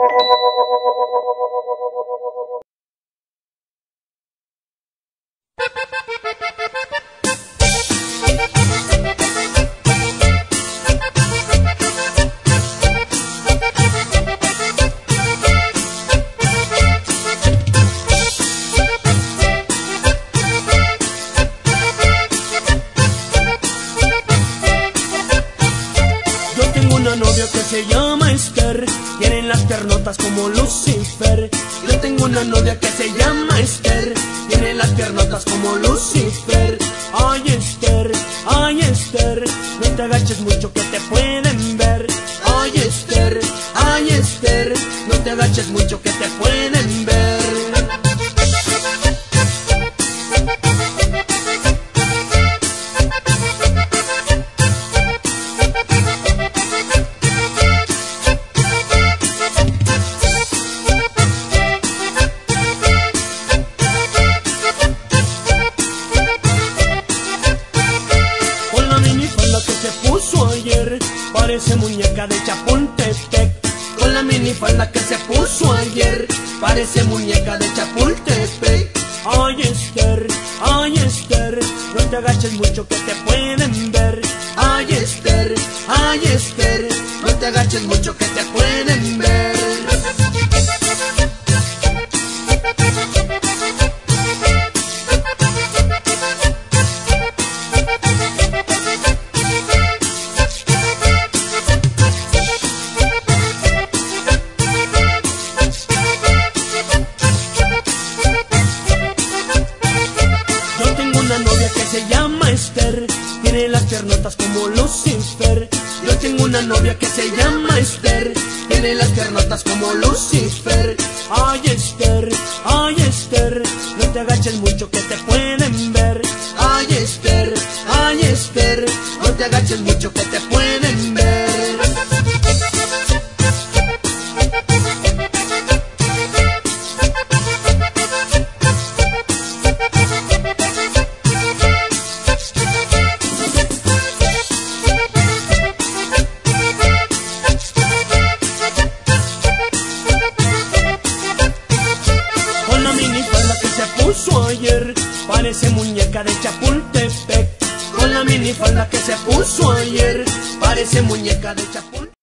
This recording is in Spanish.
una novia que se llama Esther Tiene las piernotas como Lucifer. Yo tengo una novia que se llama Esther. Tiene las piernotas como Lucifer. Ay Esther, ay Esther. No te agaches mucho que te pueden ver. Ay Esther, ay Esther. No te agaches mucho que te pueden ver parece muñeca de Chapultepec. Con la minifalda que se puso ayer, parece muñeca de Chapultepec. Ay Esther, ay Esther, no te agaches mucho que te pueden ver. Ay Esther, ay Esther, no te agaches mucho que te pueden ver. Se llama Esther, tiene las piernotas como Lucifer. Yo tengo una novia que se llama Esther, tiene las piernotas como Lucifer. Ay Esther, ay Esther, no te agaches mucho que te pueden ver. Ay Esther, ay Esther, no te agaches mucho que te pueden ayer parece muñeca de Chapultepec. Con la minifalda que se puso ayer parece muñeca de Chapultepec.